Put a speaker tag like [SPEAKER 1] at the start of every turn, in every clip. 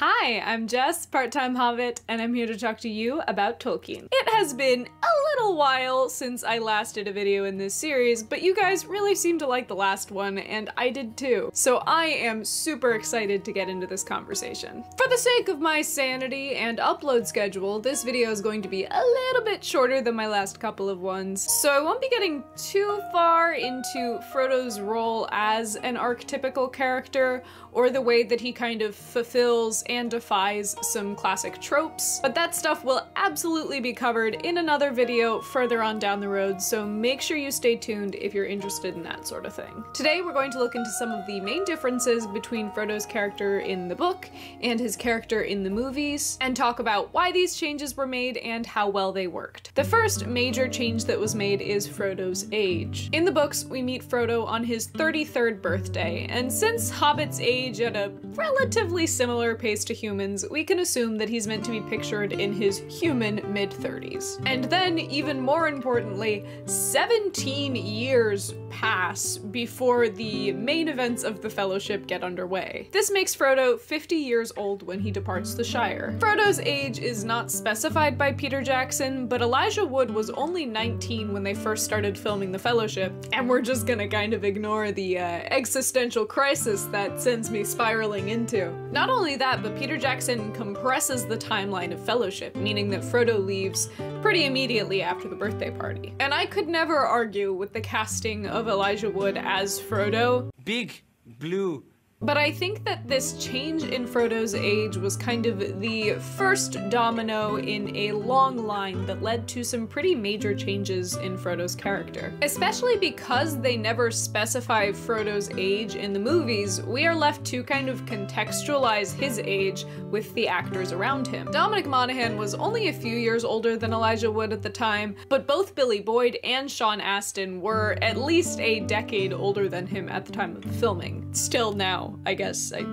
[SPEAKER 1] Hi, I'm Jess, part-time Hobbit, and I'm here to talk to you about Tolkien. It has been a little while since I last did a video in this series, but you guys really seem to like the last one, and I did too. So I am super excited to get into this conversation. For the sake of my sanity and upload schedule, this video is going to be a little bit shorter than my last couple of ones, so I won't be getting too far into Frodo's role as an archetypical character, or the way that he kind of fulfills and defies some classic tropes, but that stuff will absolutely be covered in another video further on down the road, so make sure you stay tuned if you're interested in that sort of thing. Today we're going to look into some of the main differences between Frodo's character in the book and his character in the movies, and talk about why these changes were made and how well they worked. The first major change that was made is Frodo's age. In the books, we meet Frodo on his 33rd birthday, and since Hobbit's age age at a relatively similar pace to humans, we can assume that he's meant to be pictured in his human mid-30s. And then, even more importantly, 17 years pass before the main events of the Fellowship get underway. This makes Frodo 50 years old when he departs the Shire. Frodo's age is not specified by Peter Jackson, but Elijah Wood was only 19 when they first started filming the Fellowship, and we're just gonna kind of ignore the uh, existential crisis that sends me spiraling into. Not only that, but Peter Jackson compresses the timeline of Fellowship, meaning that Frodo leaves pretty immediately after the birthday party. And I could never argue with the casting of Elijah Wood as Frodo.
[SPEAKER 2] Big blue
[SPEAKER 1] but I think that this change in Frodo's age was kind of the first domino in a long line that led to some pretty major changes in Frodo's character. Especially because they never specify Frodo's age in the movies, we are left to kind of contextualize his age with the actors around him. Dominic Monaghan was only a few years older than Elijah Wood at the time, but both Billy Boyd and Sean Astin were at least a decade older than him at the time of the filming. Still now, I guess. I,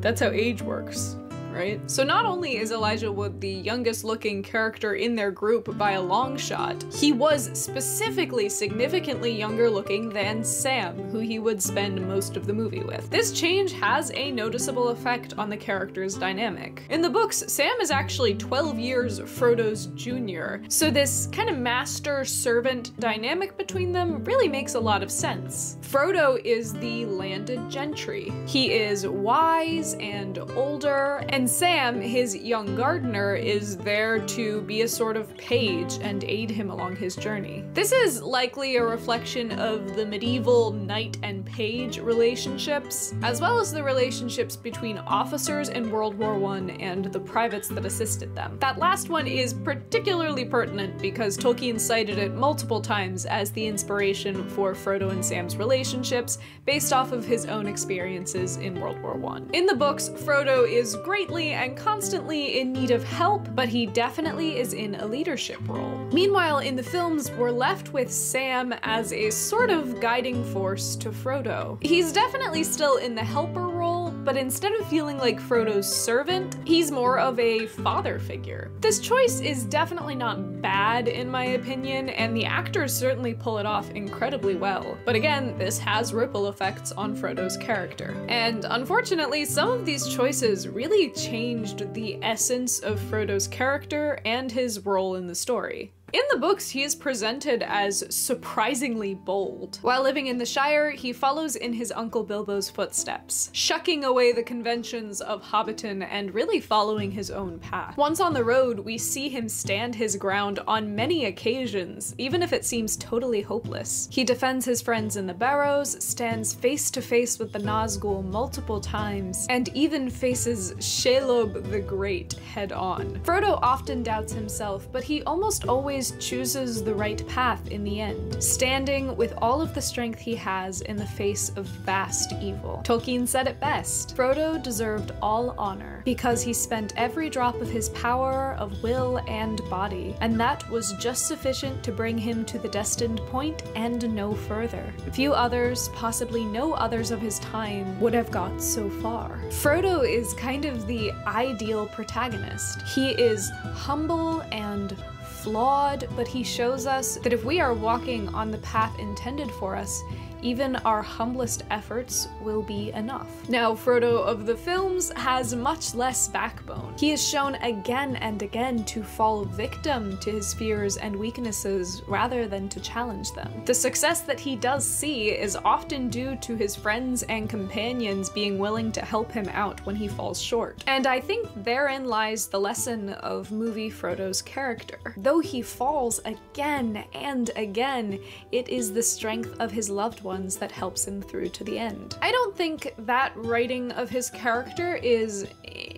[SPEAKER 1] that's how age works right? So not only is Elijah Wood the youngest looking character in their group by a long shot, he was specifically significantly younger looking than Sam, who he would spend most of the movie with. This change has a noticeable effect on the character's dynamic. In the books, Sam is actually 12 years Frodo's junior, so this kind of master-servant dynamic between them really makes a lot of sense. Frodo is the landed gentry. He is wise and older, and and Sam, his young gardener, is there to be a sort of page and aid him along his journey. This is likely a reflection of the medieval knight and page relationships, as well as the relationships between officers in World War I and the privates that assisted them. That last one is particularly pertinent because Tolkien cited it multiple times as the inspiration for Frodo and Sam's relationships based off of his own experiences in World War I. In the books, Frodo is and constantly in need of help, but he definitely is in a leadership role. Meanwhile, in the films, we're left with Sam as a sort of guiding force to Frodo. He's definitely still in the helper role, but instead of feeling like Frodo's servant, he's more of a father figure. This choice is definitely not bad in my opinion, and the actors certainly pull it off incredibly well. But again, this has ripple effects on Frodo's character. And unfortunately, some of these choices really changed the essence of Frodo's character and his role in the story. In the books, he is presented as surprisingly bold. While living in the Shire, he follows in his Uncle Bilbo's footsteps, shucking away the conventions of Hobbiton and really following his own path. Once on the road, we see him stand his ground on many occasions, even if it seems totally hopeless. He defends his friends in the Barrows, stands face to face with the Nazgul multiple times, and even faces Shelob the Great head on. Frodo often doubts himself, but he almost always always chooses the right path in the end, standing with all of the strength he has in the face of vast evil. Tolkien said it best Frodo deserved all honor because he spent every drop of his power of will and body, and that was just sufficient to bring him to the destined point and no further. Few others, possibly no others of his time, would have got so far. Frodo is kind of the ideal protagonist. He is humble and flawed, but he shows us that if we are walking on the path intended for us, even our humblest efforts will be enough. Now, Frodo of the films has much less backbone. He is shown again and again to fall victim to his fears and weaknesses rather than to challenge them. The success that he does see is often due to his friends and companions being willing to help him out when he falls short. And I think therein lies the lesson of movie Frodo's character. Though he falls again and again, it is the strength of his loved ones that helps him through to the end. I don't think that writing of his character is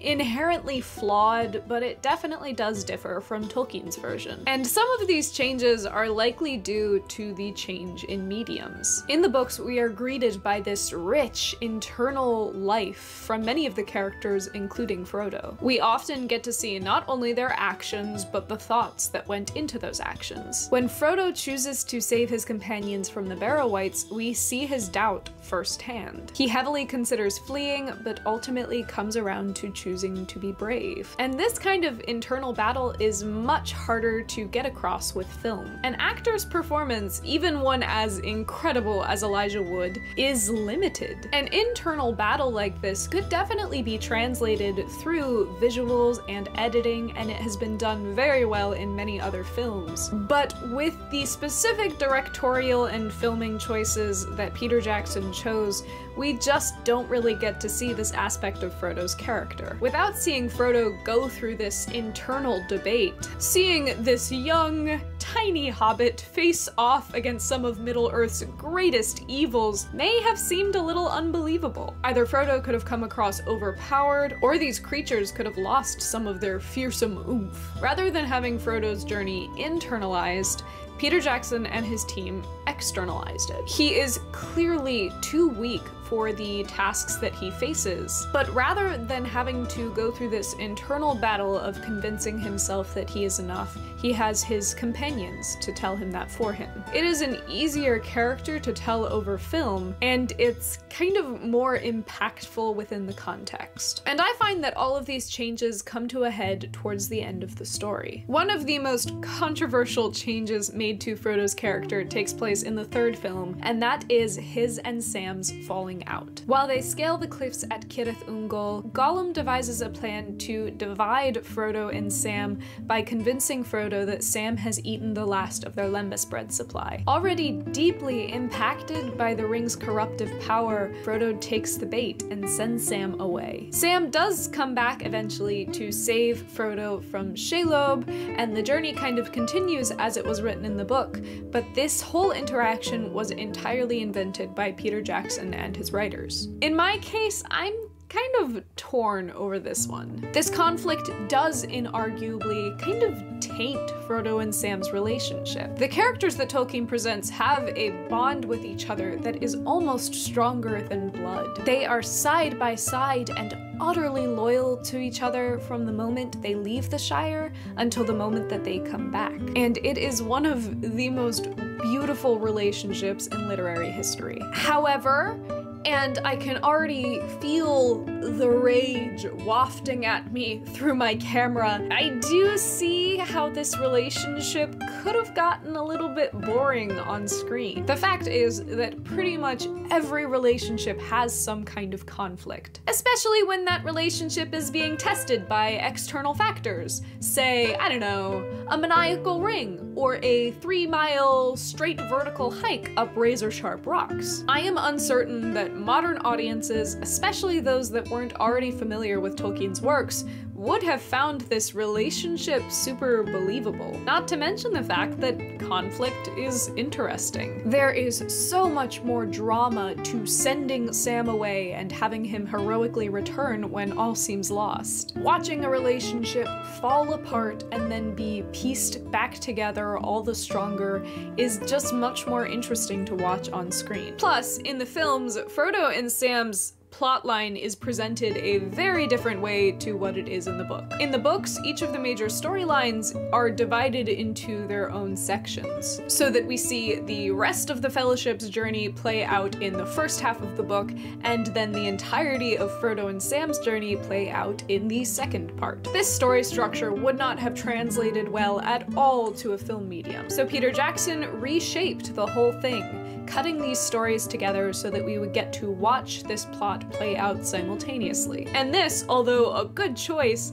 [SPEAKER 1] inherently flawed, but it definitely does differ from Tolkien's version. And some of these changes are likely due to the change in mediums. In the books, we are greeted by this rich internal life from many of the characters, including Frodo. We often get to see not only their actions, but the thoughts that went into those actions. When Frodo chooses to save his companions from the Barrow-wights, we see his doubt firsthand. He heavily considers fleeing, but ultimately comes around to choosing to be brave. And this kind of internal battle is much harder to get across with film. An actor's performance, even one as incredible as Elijah Wood, is limited. An internal battle like this could definitely be translated through visuals and editing, and it has been done very well in many other films. But with the specific directorial and filming choices that Peter Jackson chose, we just don't really get to see this aspect of Frodo's character. Without seeing Frodo go through this internal debate, seeing this young, tiny hobbit face off against some of Middle-earth's greatest evils may have seemed a little unbelievable. Either Frodo could have come across overpowered, or these creatures could have lost some of their fearsome oomph. Rather than having Frodo's journey internalized, Peter Jackson and his team externalized it. He is clearly too weak for the tasks that he faces. But rather than having to go through this internal battle of convincing himself that he is enough, he has his companions to tell him that for him. It is an easier character to tell over film, and it's kind of more impactful within the context. And I find that all of these changes come to a head towards the end of the story. One of the most controversial changes made to Frodo's character takes place in the third film, and that is his and Sam's falling out. While they scale the cliffs at Cirith Ungol, Gollum devises a plan to divide Frodo and Sam by convincing Frodo that Sam has eaten the last of their lembas bread supply. Already deeply impacted by the ring's corruptive power, Frodo takes the bait and sends Sam away. Sam does come back eventually to save Frodo from Shelob, and the journey kind of continues as it was written in the book, but this whole interaction was entirely invented by Peter Jackson and his writers. In my case, I'm kind of torn over this one. This conflict does inarguably kind of Frodo and Sam's relationship. The characters that Tolkien presents have a bond with each other that is almost stronger than blood. They are side by side and utterly loyal to each other from the moment they leave the Shire until the moment that they come back. And it is one of the most beautiful relationships in literary history. However, and I can already feel the rage wafting at me through my camera. I do see how this relationship could have gotten a little bit boring on screen. The fact is that pretty much every relationship has some kind of conflict, especially when that relationship is being tested by external factors. Say, I don't know, a maniacal ring or a three mile straight vertical hike up razor sharp rocks. I am uncertain that modern audiences, especially those that weren't already familiar with Tolkien's works, would have found this relationship super believable. Not to mention the fact that conflict is interesting. There is so much more drama to sending Sam away and having him heroically return when all seems lost. Watching a relationship fall apart and then be pieced back together all the stronger is just much more interesting to watch on screen. Plus, in the films, Frodo and Sam's plotline is presented a very different way to what it is in the book. In the books, each of the major storylines are divided into their own sections, so that we see the rest of the Fellowship's journey play out in the first half of the book, and then the entirety of Frodo and Sam's journey play out in the second part. This story structure would not have translated well at all to a film medium, so Peter Jackson reshaped the whole thing, cutting these stories together so that we would get to watch this plot play out simultaneously. And this, although a good choice,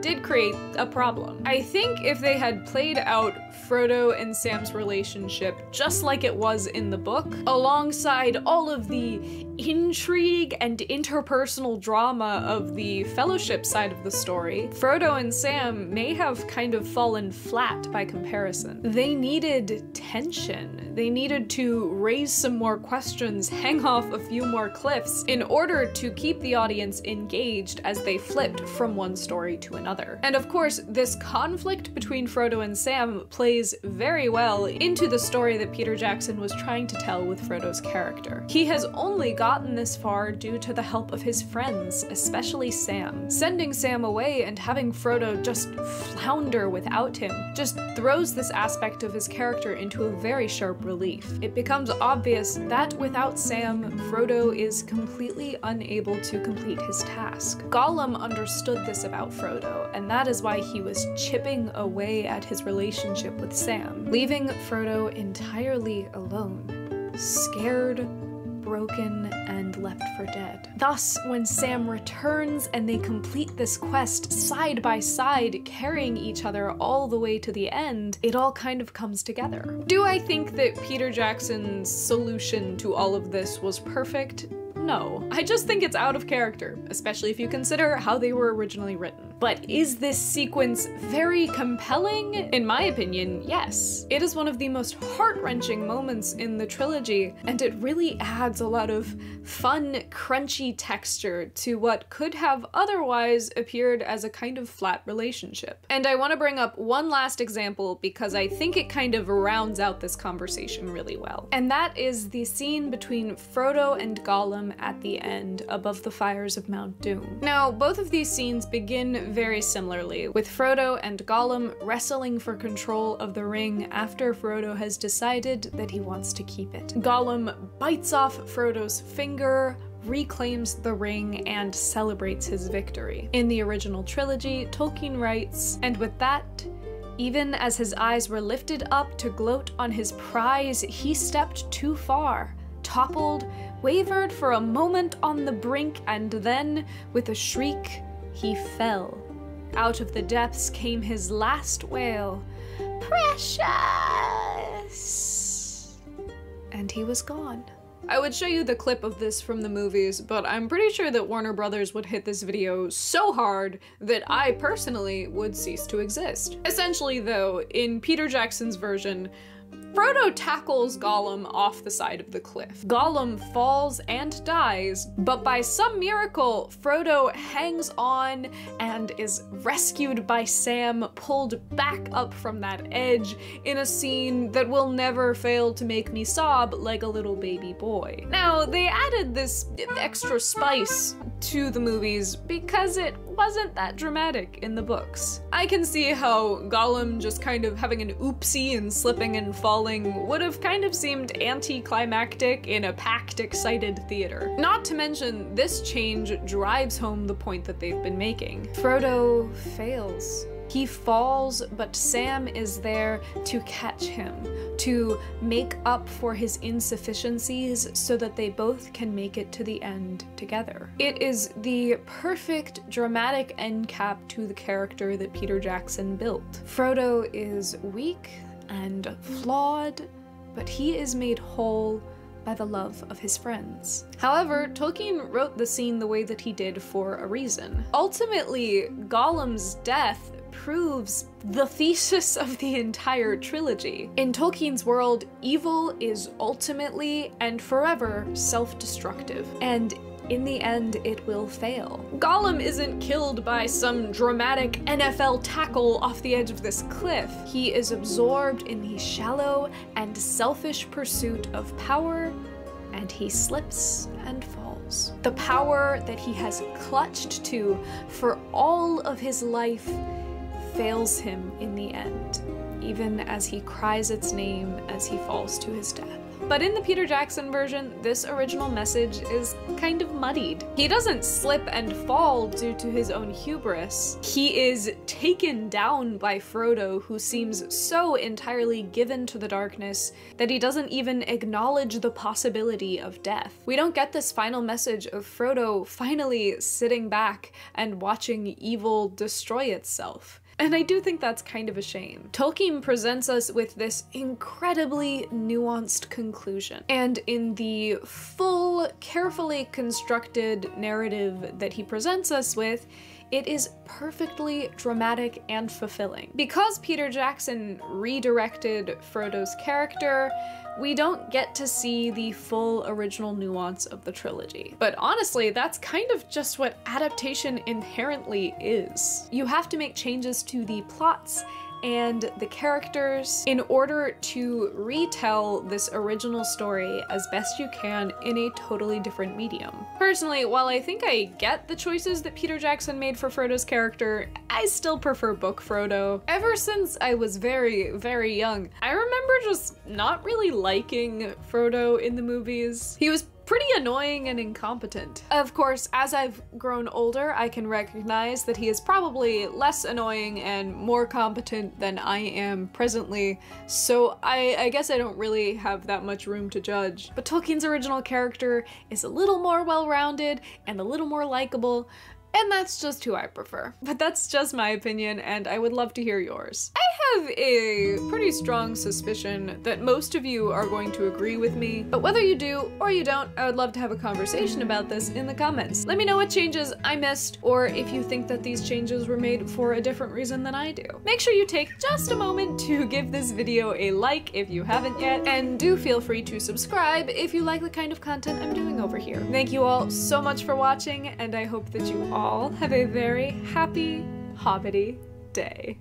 [SPEAKER 1] did create a problem. I think if they had played out Frodo and Sam's relationship just like it was in the book, alongside all of the intrigue and interpersonal drama of the fellowship side of the story, Frodo and Sam may have kind of fallen flat by comparison. They needed tension. They needed to raise some more questions, hang off a few more cliffs in order to keep the audience engaged as they flipped from one story to another. And of course, this conflict between Frodo and Sam plays very well into the story that Peter Jackson was trying to tell with Frodo's character. He has only gotten this far due to the help of his friends, especially Sam. Sending Sam away and having Frodo just flounder without him just throws this aspect of his character into a very sharp relief. It becomes obvious that without Sam, Frodo is completely unable to complete his task. Gollum understood this about Frodo, and that is why he was chipping away at his relationship with Sam, leaving Frodo entirely alone, scared, broken, and left for dead. Thus, when Sam returns and they complete this quest side by side, carrying each other all the way to the end, it all kind of comes together. Do I think that Peter Jackson's solution to all of this was perfect? No. I just think it's out of character, especially if you consider how they were originally written. But is this sequence very compelling? In my opinion, yes. It is one of the most heart-wrenching moments in the trilogy, and it really adds a lot of fun, crunchy texture to what could have otherwise appeared as a kind of flat relationship. And I want to bring up one last example because I think it kind of rounds out this conversation really well. And that is the scene between Frodo and Gollum at the end above the fires of Mount Doom. Now, both of these scenes begin very similarly, with Frodo and Gollum wrestling for control of the ring after Frodo has decided that he wants to keep it. Gollum bites off Frodo's finger, reclaims the ring, and celebrates his victory. In the original trilogy, Tolkien writes, and with that, even as his eyes were lifted up to gloat on his prize, he stepped too far, toppled, wavered for a moment on the brink, and then, with a shriek, he fell. Out of the depths came his last wail, Precious! And he was gone. I would show you the clip of this from the movies, but I'm pretty sure that Warner Brothers would hit this video so hard that I personally would cease to exist. Essentially though, in Peter Jackson's version, Frodo tackles Gollum off the side of the cliff. Gollum falls and dies, but by some miracle, Frodo hangs on and is rescued by Sam, pulled back up from that edge in a scene that will never fail to make me sob like a little baby boy. Now, they added this extra spice to the movies because it wasn't that dramatic in the books. I can see how Gollum just kind of having an oopsie and slipping and falling would have kind of seemed anticlimactic in a packed, excited theater. Not to mention, this change drives home the point that they've been making. Frodo fails. He falls, but Sam is there to catch him, to make up for his insufficiencies so that they both can make it to the end together. It is the perfect dramatic end cap to the character that Peter Jackson built. Frodo is weak and flawed, but he is made whole by the love of his friends. However, Tolkien wrote the scene the way that he did for a reason. Ultimately, Gollum's death proves the thesis of the entire trilogy. In Tolkien's world, evil is ultimately and forever self-destructive, and in the end, it will fail. Gollum isn't killed by some dramatic NFL tackle off the edge of this cliff. He is absorbed in the shallow and selfish pursuit of power, and he slips and falls. The power that he has clutched to for all of his life fails him in the end, even as he cries its name as he falls to his death. But in the Peter Jackson version, this original message is kind of muddied. He doesn't slip and fall due to his own hubris. He is taken down by Frodo, who seems so entirely given to the darkness that he doesn't even acknowledge the possibility of death. We don't get this final message of Frodo finally sitting back and watching evil destroy itself. And I do think that's kind of a shame. Tolkien presents us with this incredibly nuanced conclusion. And in the full, carefully constructed narrative that he presents us with, it is perfectly dramatic and fulfilling. Because Peter Jackson redirected Frodo's character, we don't get to see the full original nuance of the trilogy. But honestly, that's kind of just what adaptation inherently is. You have to make changes to the plots and the characters in order to retell this original story as best you can in a totally different medium. Personally, while I think I get the choices that Peter Jackson made for Frodo's character, I still prefer book Frodo. Ever since I was very, very young, I remember just not really liking Frodo in the movies. He was pretty annoying and incompetent. Of course, as I've grown older, I can recognize that he is probably less annoying and more competent than I am presently, so I, I guess I don't really have that much room to judge. But Tolkien's original character is a little more well-rounded and a little more likable, and that's just who I prefer. But that's just my opinion, and I would love to hear yours. I have a pretty strong suspicion that most of you are going to agree with me, but whether you do or you don't, I would love to have a conversation about this in the comments. Let me know what changes I missed, or if you think that these changes were made for a different reason than I do. Make sure you take just a moment to give this video a like if you haven't yet, and do feel free to subscribe if you like the kind of content I'm doing over here. Thank you all so much for watching, and I hope that you all have a very happy, hobbity day.